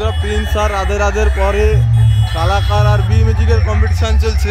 বন্ধুরা প্রিন্স আর রাধে রাধের পরে কালাকার আর বি মিউজিকের কম্পিটিশান চলছে।